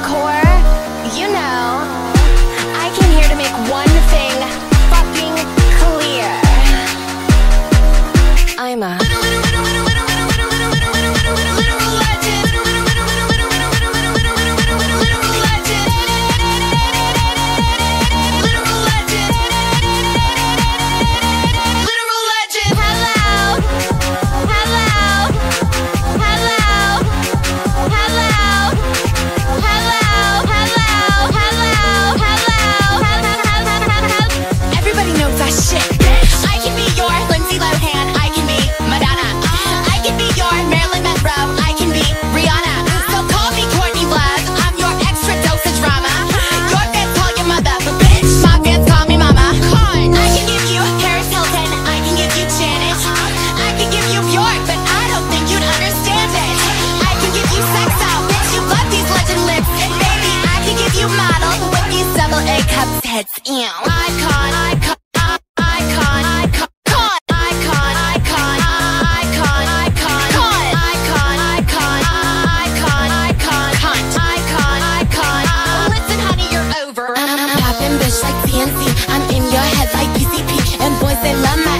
Core, you know, I came here to make one thing fucking clear. I'm a Cups heads in. Icon, icon. I'm in your head like PCP And boys they love my